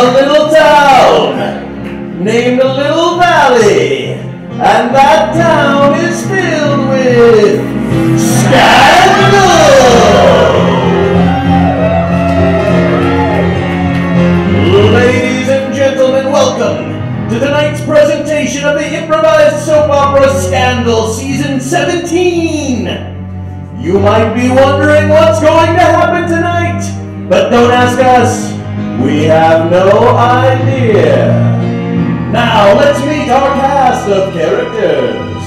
a little town named Little Valley, and that town is filled with scandal. Ladies and gentlemen, welcome to tonight's presentation of the improvised soap opera Scandal Season 17. You might be wondering what's going to happen tonight, but don't ask us. We have no idea. Now let's meet our cast of characters.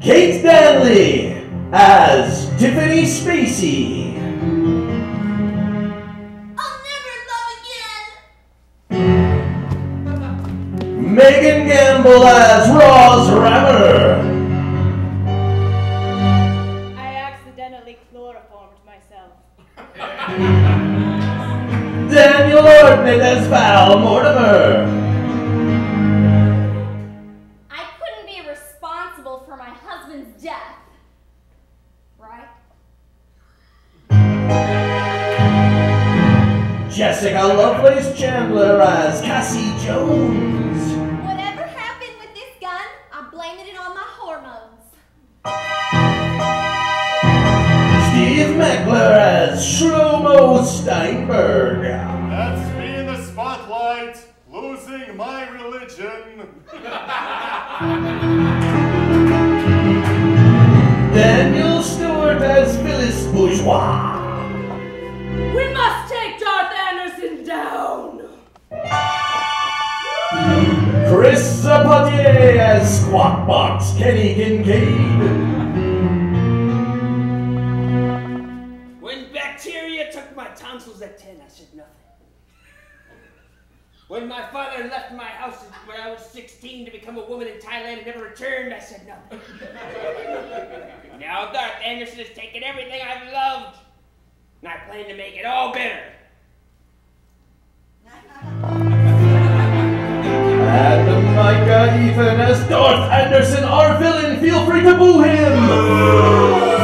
Kate Stanley as Tiffany Spacey. I'll never love again. Megan Gamble as Roz Rammer. I accidentally chloroformed myself. Daniel Ordnett as Val Mortimer. I couldn't be responsible for my husband's death. Right? Jessica Lovelace Chandler as Cassie Jones. Whatever happened with this gun, I'm blaming it on my hormones. Steve Meckler as Shlomo Steinberg. Daniel Stewart as Phyllis Bourgeois. We must take Darth Anderson down! Chris Zapatier as Squawk Box Kenny Kincaid. When bacteria took my tonsils at 10, I said nothing. When my father left my house when I was 16 to become a woman in Thailand and never returned, I said no. now Darth Anderson has taken everything I've loved, and I plan to make it all better. And Micah Ethan as Darth Anderson, our villain. Feel free to boo him.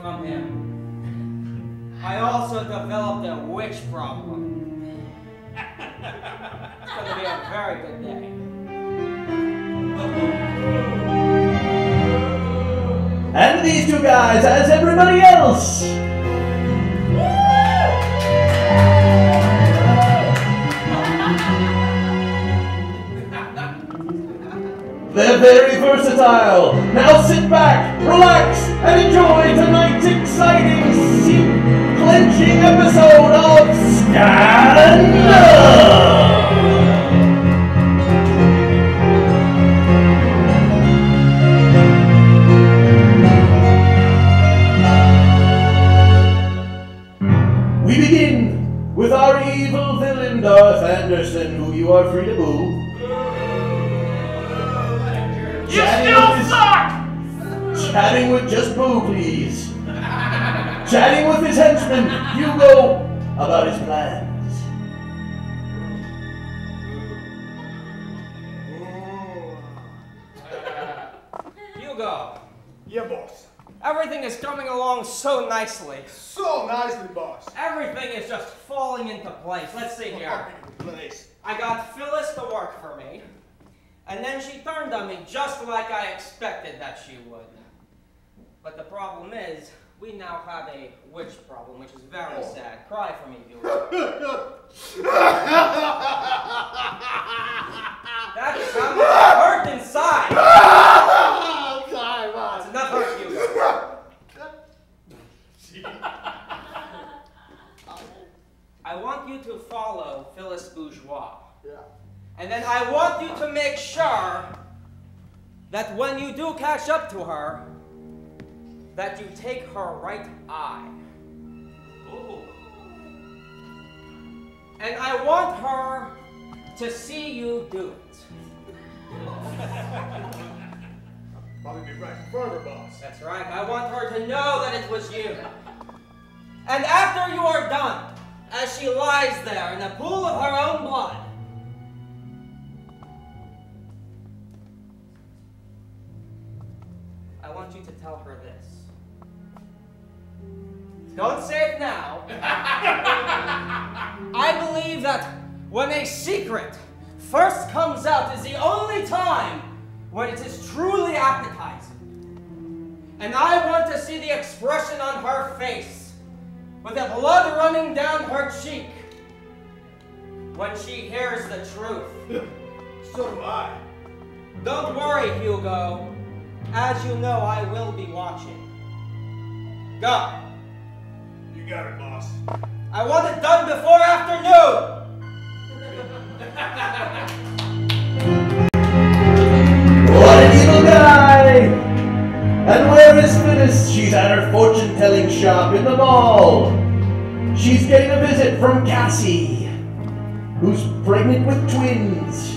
From him, I also developed a witch problem. It's gonna be a very good day. And these two guys as everybody else. Versatile. Now sit back, relax, and enjoy tonight's exciting, seat-clenching episode of Scandal! We begin with our evil villain, Darth Anderson, who you are free to boo. Please. Chatting with his henchman, Hugo, about his plans. Oh. Hugo, Yeah, boss. everything is coming along so nicely. So nicely, boss. Everything is just falling into place. Let's see here. Place. I got Phyllis to work for me, and then she turned on me just like I expected that she would. But the problem is, we now have a witch problem, which is very oh. sad. Cry for me, Hugo. That sounds hurt inside. I'm sorry. That's enough hurt, Hugo. I want you to follow Phyllis Bourgeois. Yeah. And then I want you to make sure that when you do catch up to her, that you take her right eye. And I want her to see you do it. Probably be right in front of her boss. That's right. I want her to know that it was you. And after you are done, as she lies there in a pool of her own blood, I want you to tell her this. Don't say it now. I believe that when a secret first comes out is the only time when it is truly appetizing. And I want to see the expression on her face, with the blood running down her cheek, when she hears the truth. so do I. Don't worry, Hugo. As you know, I will be watching. Go. You got it, boss. I want it done before afternoon! what an evil guy! And where is Phyllis? She's at her fortune-telling shop in the mall. She's getting a visit from Cassie, who's pregnant with twins.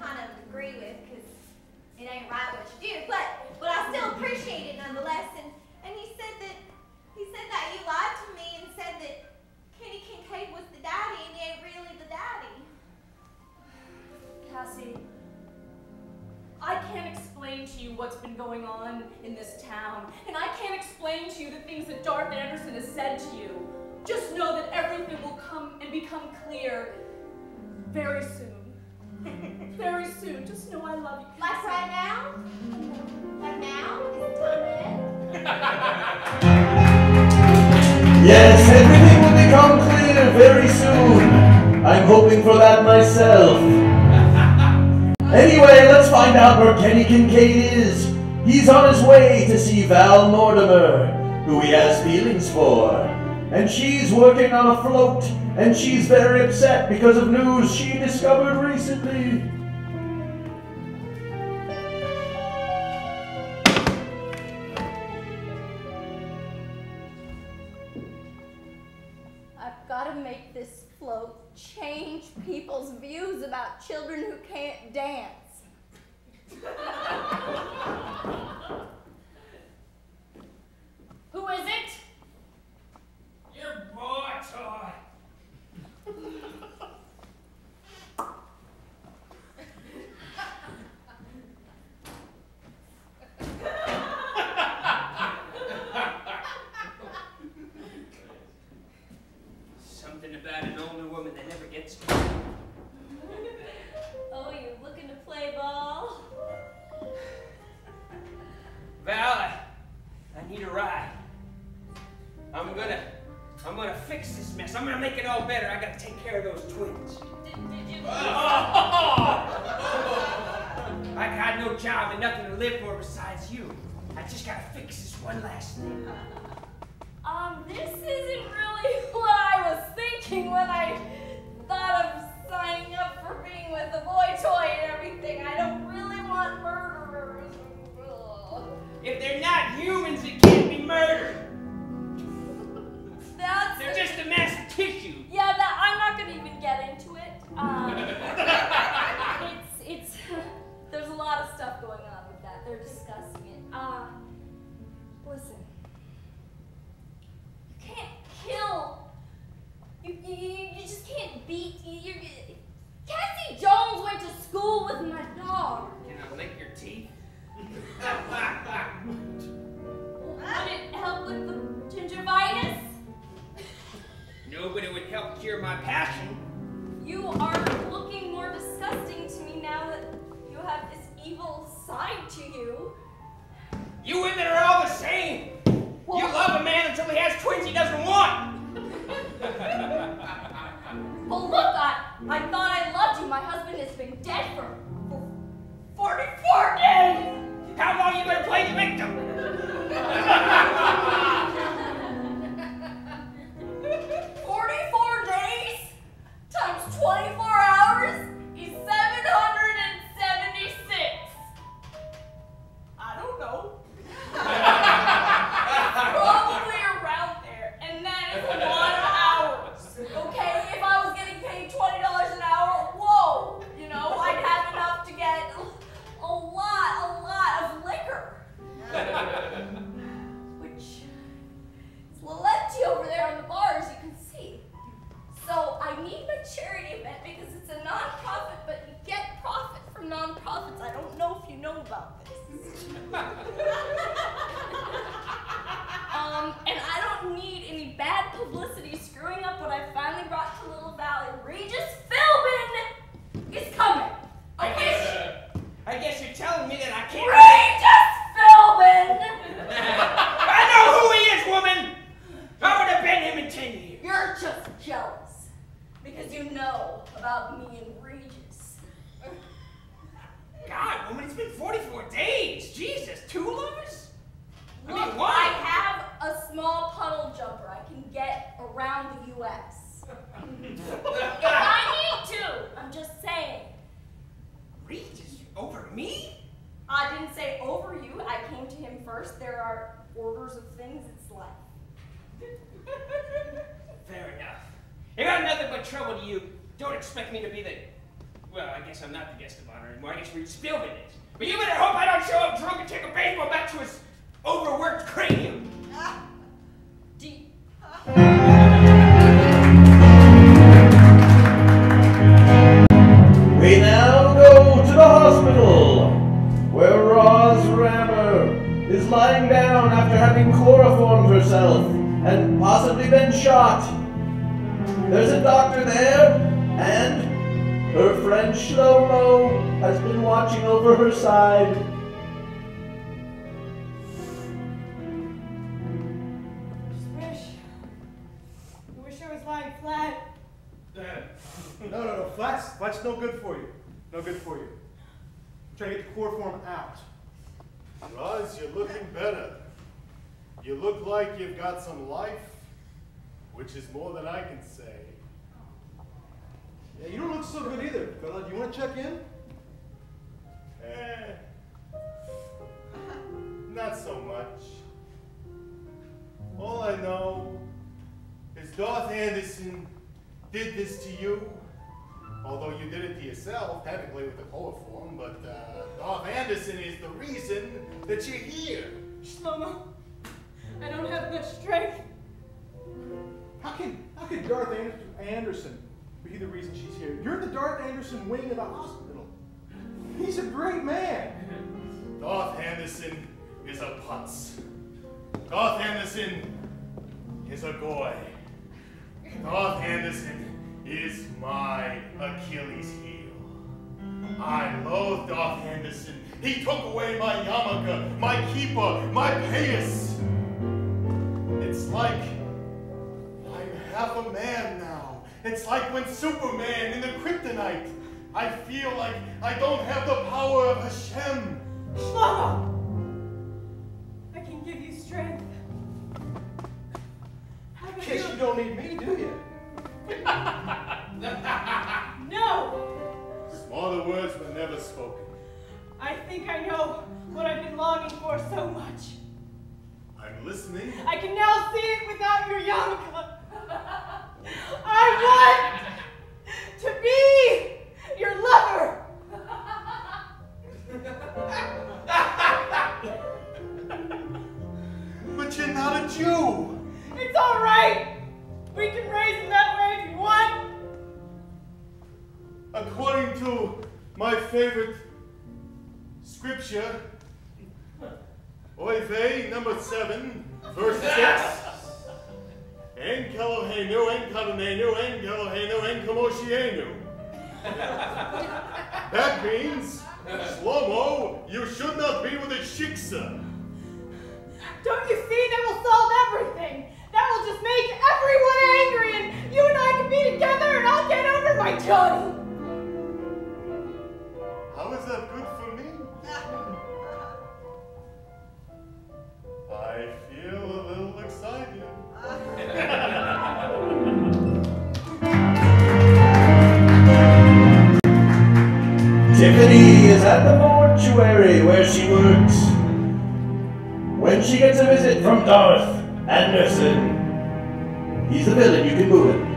kind of agree with because it ain't right what you do, but, but I still appreciate it nonetheless. And, and he said that he said that you lied to me and said that Kenny Kincaid was the daddy and he ain't really the daddy. Cassie, I can't explain to you what's been going on in this town, and I can't explain to you the things that Darth Anderson has said to you. Just know that everything will come and become clear very soon. very soon. Just know I love you. Like right now? Like now? Is it time yes, everything will become clear very soon. I'm hoping for that myself. Anyway, let's find out where Kenny Kincaid is. He's on his way to see Val Mortimer, who he has feelings for. And she's working on a float, and she's very upset because of news she discovered recently. change people's views about children who can't dance. who is it? Your boy toy. last name. evil side to you. You women are all the same. Well, you love a man until he has twins he doesn't want. well, look, I, I thought I loved you. My husband has been dead for, 44 days. How long you been playing victim? Forty-four days times 24 Esteban, or I guess we spilled it. But you better hope I side. Wish, wish I was lying flat. no, no, no, flat's, flat's no good for you. No good for you. Try to get the chloroform out. Roz, you're looking better. You look like you've got some life, which is more than I can say. Yeah, you don't look so good either, fella. Do you want to check in? Eh, not so much. All I know is Darth Anderson did this to you. Although you did it to yourself, technically with the core form, but uh, Darth Anderson is the reason that you're here. Shlomo, I don't have much strength. How can how can Darth Anderson, Anderson be the reason she's here? You're the Darth Anderson wing of the hospital. He's a great man. Darth Anderson is a putz. Darth Anderson is a goy. Darth Anderson is my Achilles heel. I loathe Darth Anderson. He took away my yarmulke, my keeper, my payas. It's like I'm half a man now. It's like when Superman in the kryptonite. I feel like I don't have the power of Hashem. Shlomo! I can give you strength. How about Guess you? you don't need me, do you? No! Smaller words were never spoken. I think I know what I've been longing for so much. I'm listening. I can now see it without your yarmulke. I want to be your lover. But you're not a Jew. It's all right. We can raise him that way if you want. According to my favorite scripture, Oy vey, number seven, verse six. En Kelohenu, en Kadonenu, en Kelohenu, en Kamoshienu. That means, Shlomo, you should not be with a shiksa. Don't you see? That will solve everything. That will just make everyone angry, and you and I can be together, and I'll get over my Johnny. How is that good Tiffany is at the mortuary where she works. When she gets a visit from Darth Anderson, he's the villain, you can move it.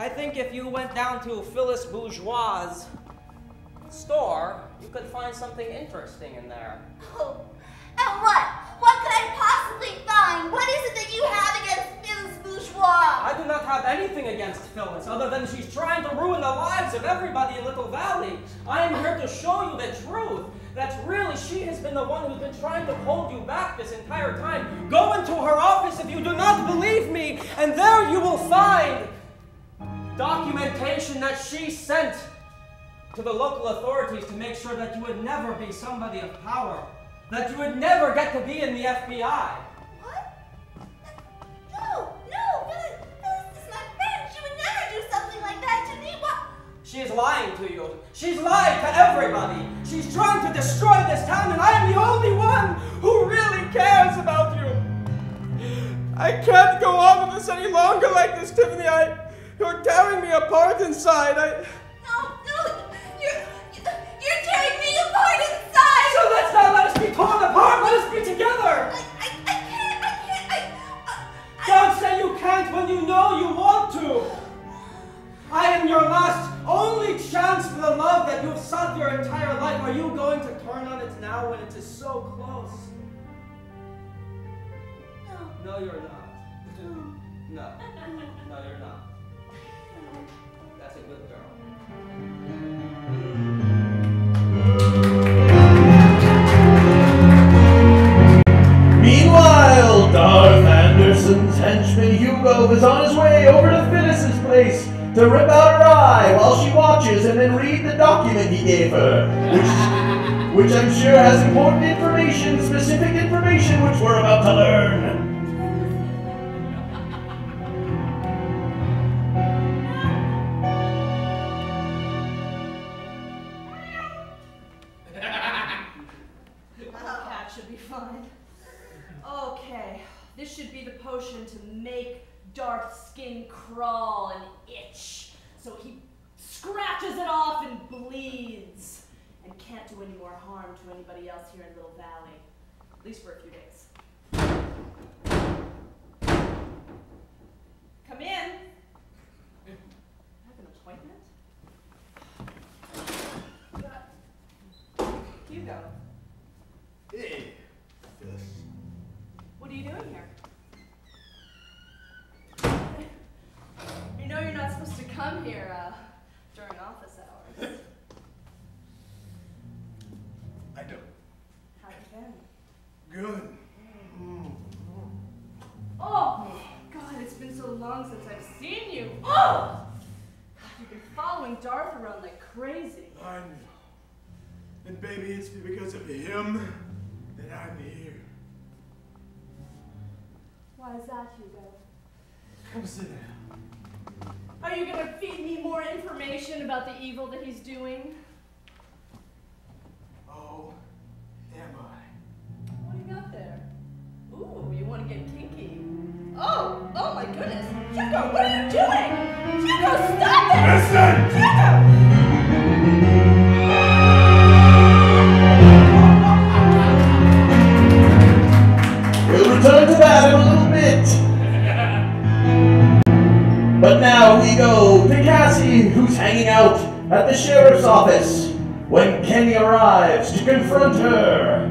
I think if you went down to Phyllis Bourgeois' store, you could find something interesting in there. Oh, and what? What could I possibly find? What is it that you have against Phyllis Bourgeois? I do not have anything against Phyllis, other than she's trying to ruin the lives of everybody in Little Valley. I am here to show you the truth. That really she has been the one who's been trying to hold you back this entire time. Go into her office if you do not believe me, and there you will find documentation that she sent to the local authorities to make sure that you would never be somebody of power, that you would never get to be in the FBI. What? No, no, Phyllis, Phyllis is my friend. She would never do something like that to me. What? She is lying to you. She's lied to everybody. She's trying to destroy this town, and I am the only one who really cares about you. I can't go on with this any longer like this, Tiffany. I, you're tearing me apart inside. I. No, no, you're, you're tearing me apart inside. So let's not let us be torn apart. Let us be together. I, I, I can't, I can't, I, uh, I, Don't say you can't when you know you want to. I am your last, only chance for the love that you've sought your entire life. Are you going to turn on it now when it is so close? no, No, you're not. No. No, you're not. Which, which I'm sure has important information, specific information, which we're about to learn. That should be fine. Okay, this should be the potion to make Darth's skin crawl and itch. So he scratches it off and bleeds. And can't do any more harm to anybody else here in Little Valley. At least for a few days. Come in. I Have an appointment? Hugo, Hey, Phyllis. what are you doing here? You know you're not supposed to come here uh, during office hours. Good. Oh, God, it's been so long since I've seen you. Oh! God, you've been following Darth around like crazy. I know. And baby, it's because of him that I'm here. Why is that, Hugo? Come sit down. Are you gonna feed me more information about the evil that he's doing? Oh, am I? What do you got there? Ooh, you want to get kinky? Oh, oh my goodness, Hugo, what are you doing? Hugo, stop it! Listen! Hugo! We'll return to that in a little bit. But now we go to Cassie, who's hanging out at the sheriff's office when Kenny arrives to confront her.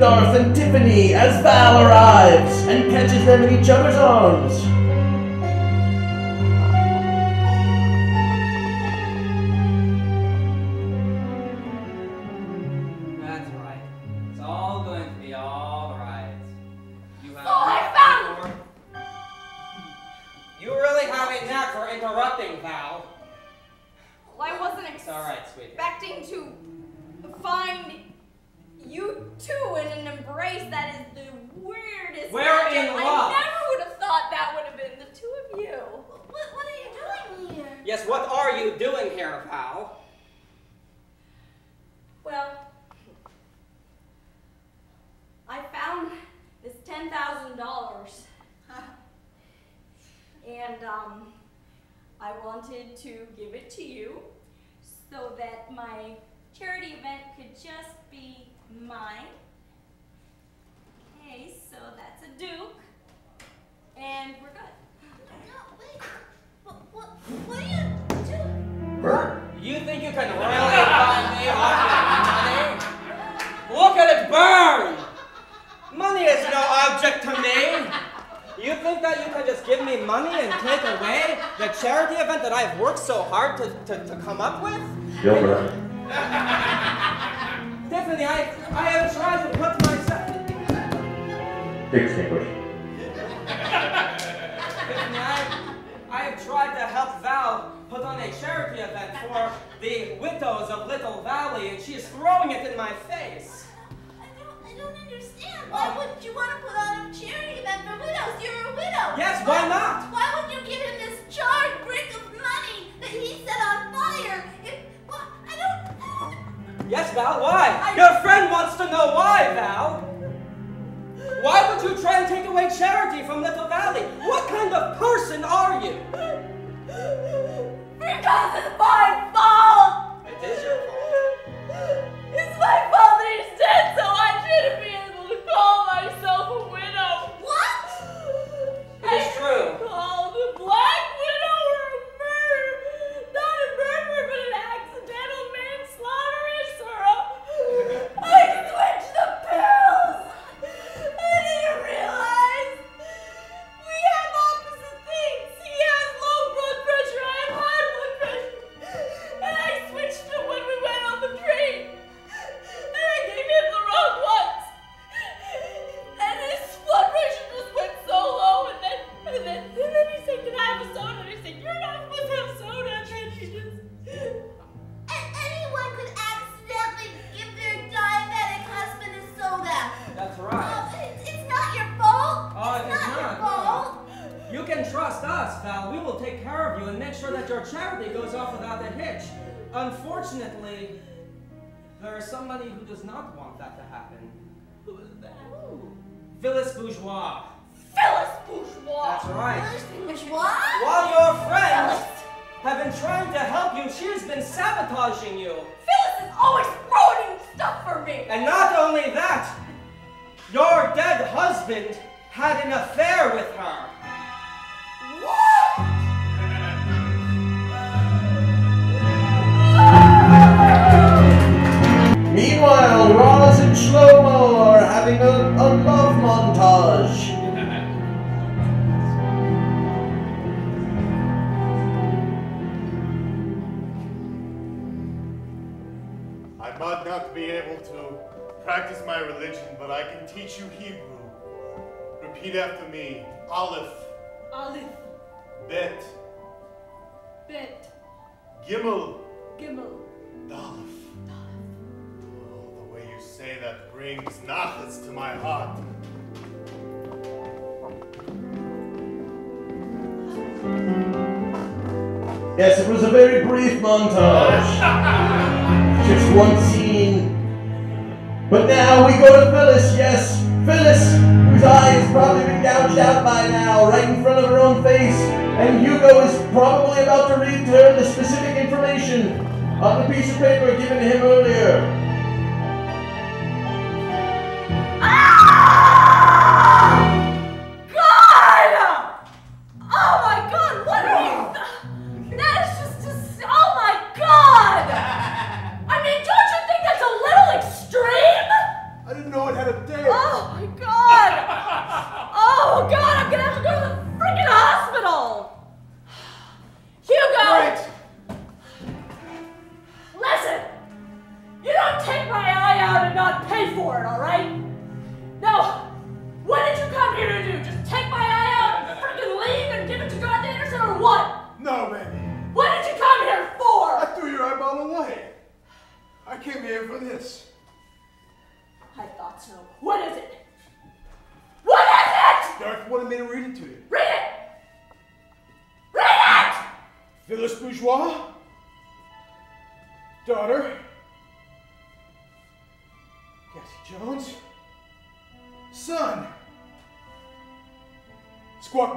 Darth and Tiffany as Val arrives and catches them in each other's arms. Wanted to give it to you so that my charity event could just be mine. Okay, so that's a duke, and we're good. No, wait. What, what, what you doing? Burn. You think you can really buy me money? Look at it burn! Money is no object to me. You think that you can just give me money and take away the charity event that I've worked so hard to, to, to come up with? Gilbert. Tiffany, I, I have tried to put myself. Extinguish. Tiffany, I, I have tried to help Val put on a charity event for the widows of Little Valley, and she is throwing it in my face. I don't, understand. Why wouldn't you want to put on a charity event for widows? You're a widow. Yes, why not? Why would you give him this charred brick of money that he set on fire? If, well, I don't, I Yes, Val, why? Your friend wants to know why, Val. Why would you try and take away charity from Little Valley? What kind of person are you? Because it's my fault! It is your fault. It's my that he's dead, so I shouldn't be able to call myself a widow. What? It is true. Called black Unfortunately, there is somebody who does not want that to happen. Who is that? Ooh. Phyllis Bourgeois. Phyllis Bourgeois! That's right. Phyllis Bourgeois? While your friends Phyllis. have been trying to help you, she has been sabotaging you. Phyllis is always ruining stuff for me! And not only that, your dead husband had an affair with her. What? And slow-mo or having a, a love montage. I might not be able to practice my religion, but I can teach you Hebrew. Repeat after me. Aleph. Aleph. Bet. Bet. Gimel. Gimel. Daleth you say that brings nachas to my heart. Yes, it was a very brief montage. Just one scene. But now we go to Phyllis, yes. Phyllis, whose eye has probably been gouged out by now, right in front of her own face. And Hugo is probably about to read to her the specific information on the piece of paper given to him earlier.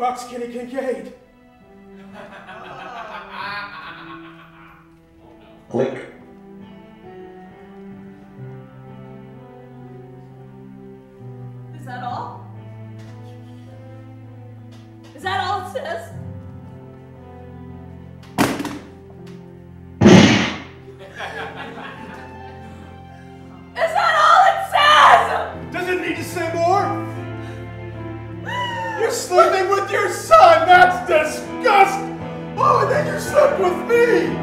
Box Skinny Kincaid? Oh, Click. Is that all? Is that all it says?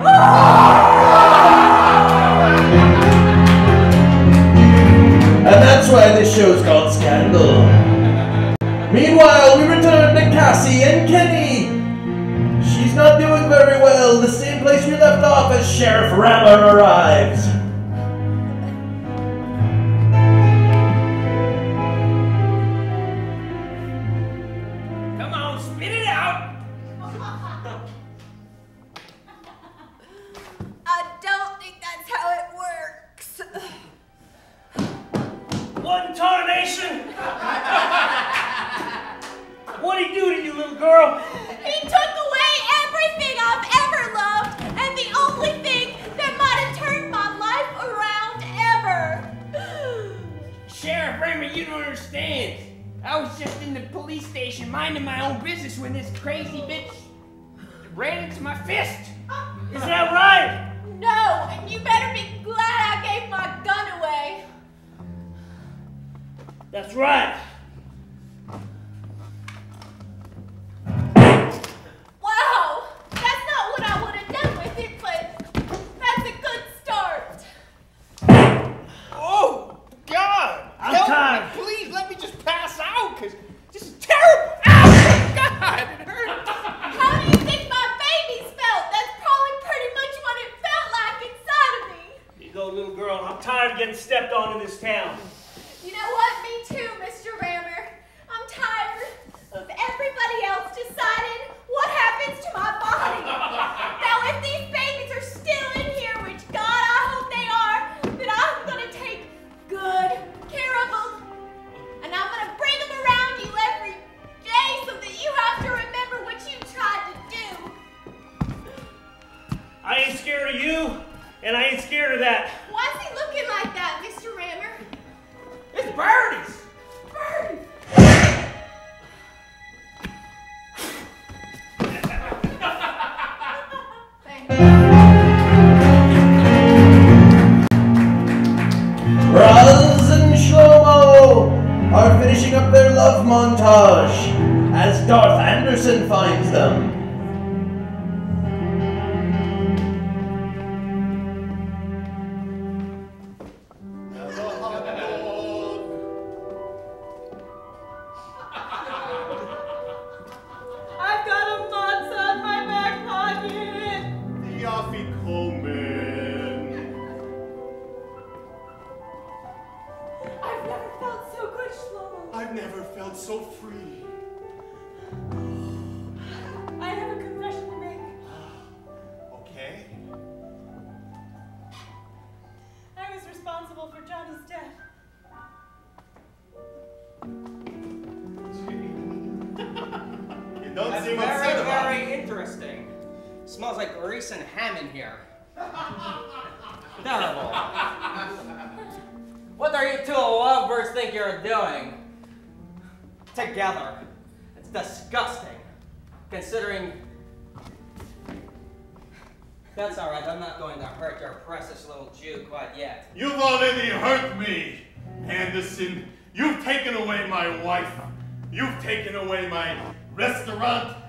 And that's why this show is called Scandal. Meanwhile, we return to Cassie and Kenny. She's not doing very well, the same place we left off as Sheriff Rammer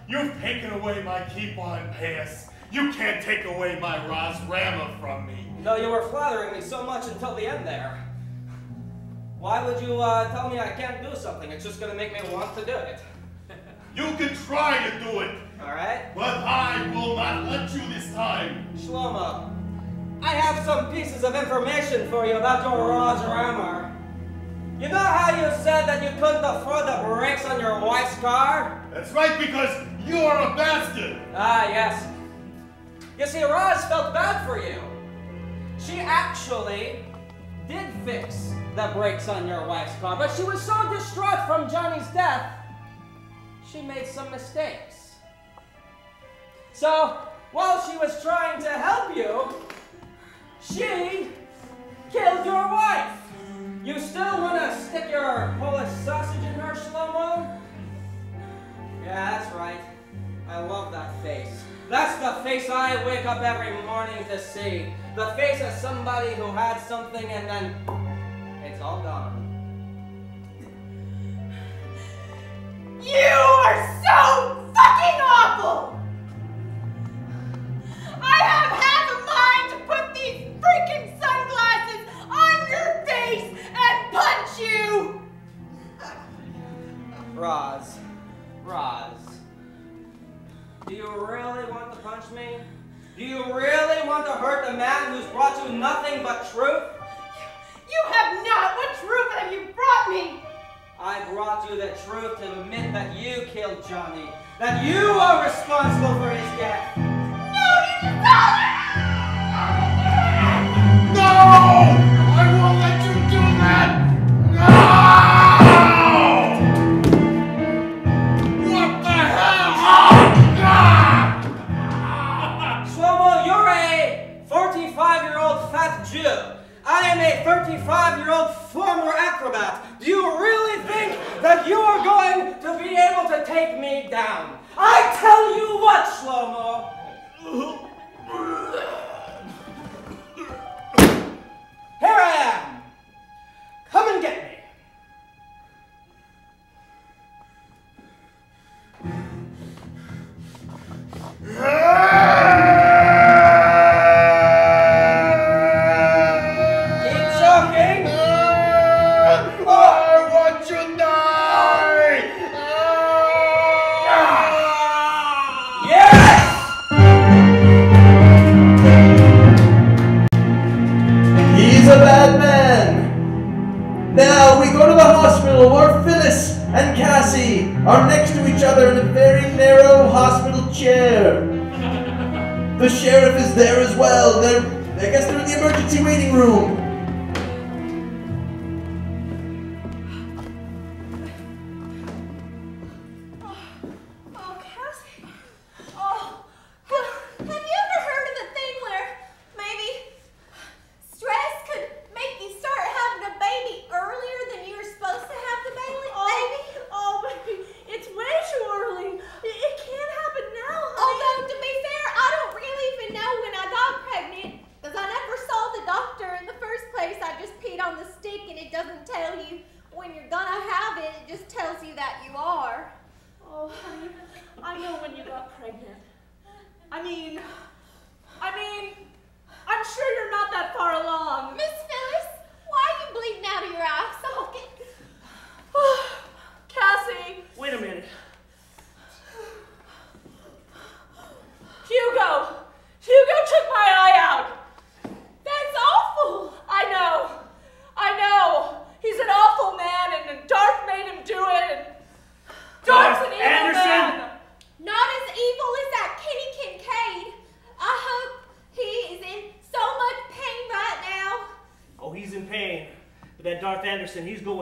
You've taken away my keep on pass. You can't take away my Ras Rama from me. No, you were flattering me so much until the end there. Why would you uh, tell me I can't do something? It's just gonna make me want to do it. You can try to do it, Alright? but I will not let you this time. Shlomo, I have some pieces of information for you about your Raj Ramar. You know how you said that you couldn't afford the brakes on your wife's car? That's right, because you are a bastard. Ah, yes. You see, Roz felt bad for you. She actually did fix the brakes on your wife's car, but she was so distraught from Johnny's death, she made some mistakes. So, while she was trying to help you, she killed your wife. You still want to stick your Polish sausage in her, Shlomo? Yeah, that's right. I love that face. That's the face I wake up every morning to see. The face of somebody who had something and then it's all gone. You are so fucking awful! I have half a mind to put these freaking sunglasses on your face and punch you! Roz, Roz, do you really want to punch me? Do you really want to hurt the man who's brought you nothing but truth? You have not! What truth have you brought me? I brought you the truth to admit that you killed Johnny, that you are responsible for his death. No, you did not! No! A 35-year-old former acrobat. Do you really think that you are going to be able to take me down? I tell you what, Shlomo. mean, and he's going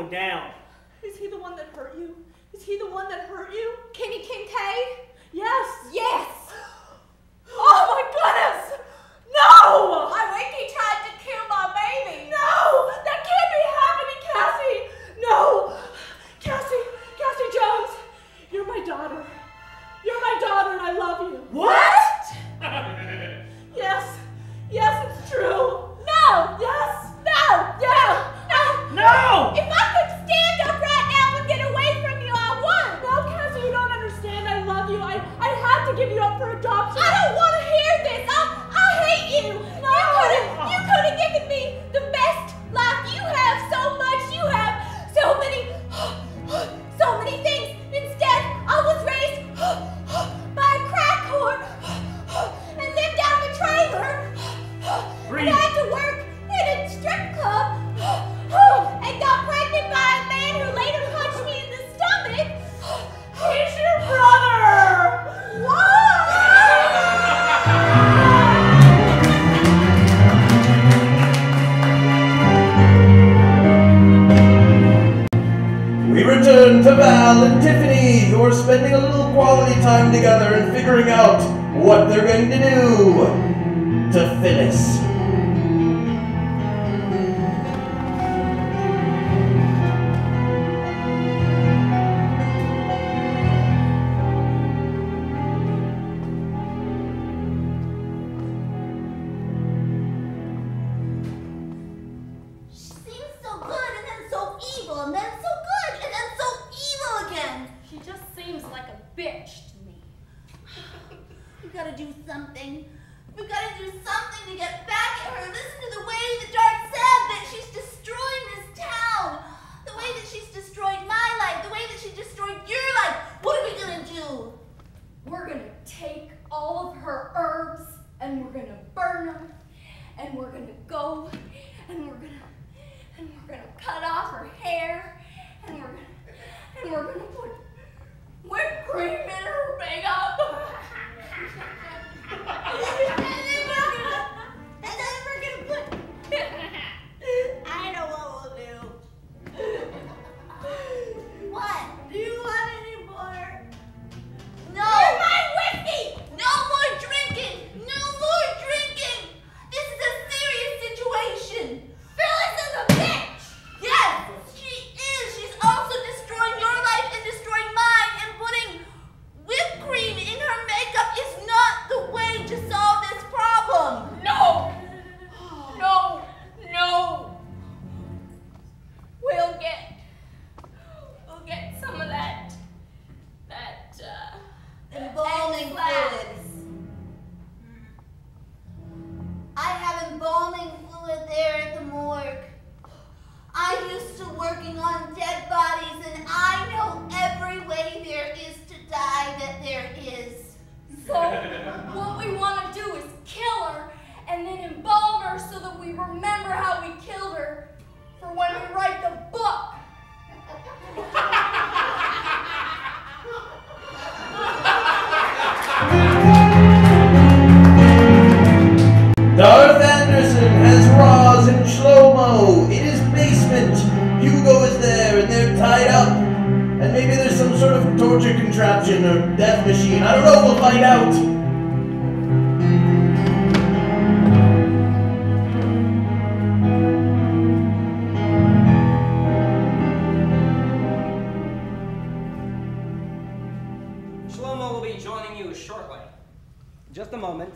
just a moment.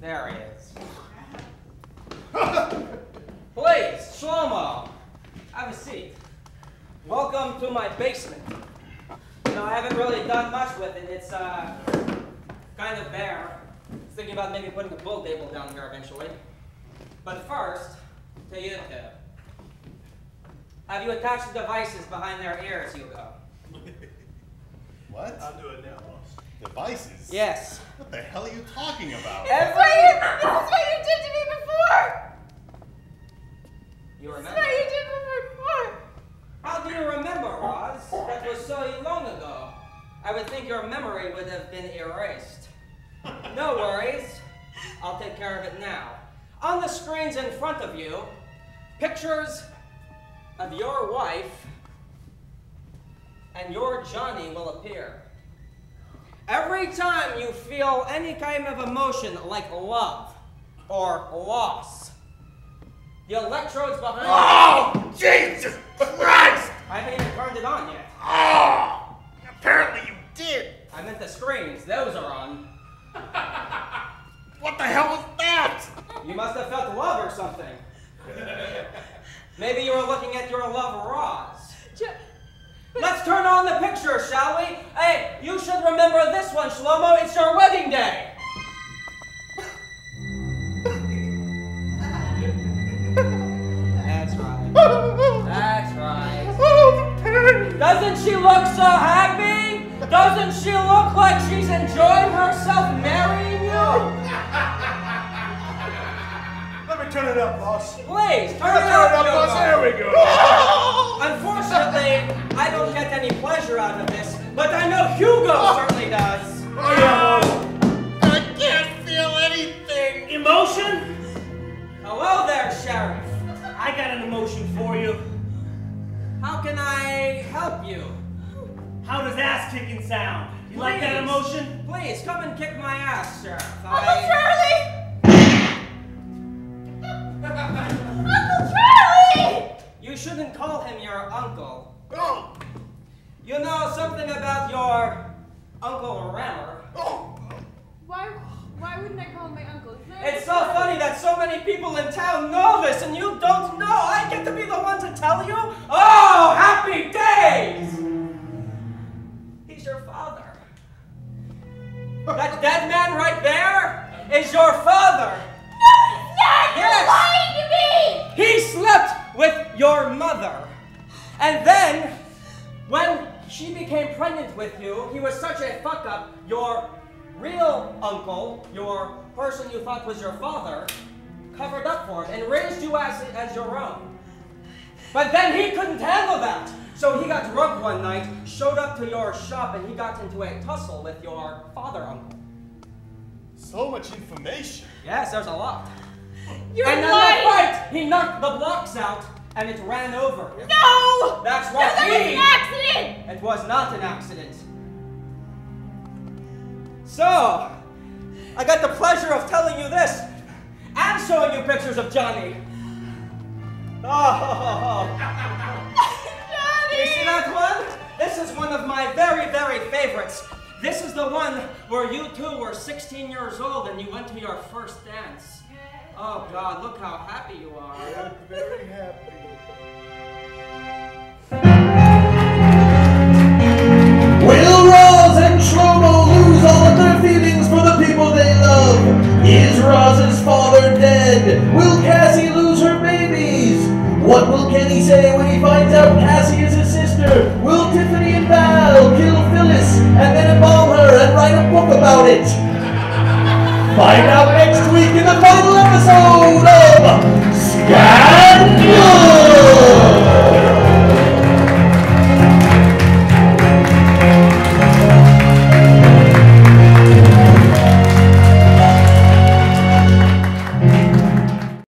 There he is. Please, Shlomo, have a seat. Welcome to my basement. You know, I haven't really done much with it. It's uh, kind of bare. I was thinking about maybe putting a pool table down here eventually. But first, to you two. Have you attached the devices behind their ears, Hugo? what? I'll do it now. Devices? Yes. What the hell are you talking about? This is what you, this is what you did to me before! You remember? This is what you did before! How do you remember, Roz? That was so long ago. I would think your memory would have been erased. No worries. I'll take care of it now. On the screens in front of you, pictures of your wife and your Johnny will appear. Every time you feel any kind of emotion like love or loss, the electrodes behind Oh, Jesus Christ! I haven't even turned it on yet. Oh, apparently you did. I meant the screens, those are on. What the hell was that? You must have felt love or something. Maybe you were looking at your love Roz. Ju- Let's turn on the picture, shall we? Hey, you should remember this one, Shlomo. It's your wedding day. That's right. That's right. Doesn't she look so happy? Doesn't she look like she's enjoying herself marrying you? Let me turn it up, boss. Please, turn Turn it it up, up, boss. There we go. Unfortunately, I don't get any pleasure out of this, but I know Hugo oh. certainly does. Oh, yeah. I can't feel anything. Emotion? Hello there, Sheriff. I got an emotion for you. How can I help you? How does ass kicking sound? You like that emotion? Please, come and kick my ass, Sheriff. Uncle I... Charlie! Uncle Charlie! You shouldn't call him your uncle. Oh, You know something about your Uncle Rammer. oh. Why, why wouldn't I call him my uncle? It's so funny that so many people in town know this and you don't know. I get to be the one to tell you? Oh, happy days! He's your father. That dead man right there is your father. No, he's not! You're lying to me! He slept with your mother. And then, when she became pregnant with you, he was such a fuck up, your real uncle, your person you thought was your father, covered up for him and raised you as, as your own. But then he couldn't handle that. So he got drunk one night, showed up to your shop, and he got into a tussle with your father uncle. So much information. Yes, there's a lot. You're and in lying! that fight, he knocked the blocks out, and it ran over. No! That's No, what that was an accident! It was not an accident. So, I got the pleasure of telling you this and showing you pictures of Johnny. Oh, Johnny! you see that one? This is one of my very, very favorites. This is the one where you two were 16 years old and you went to your first dance. Oh God, look how happy you are. I'm very happy. Ross's father dead? Will Cassie lose her babies? What will Kenny say when he finds out Cassie is his sister? Will Tiffany and Val kill Phyllis and then embalm her and write a book about it? Find out next week in the final episode of Scandal!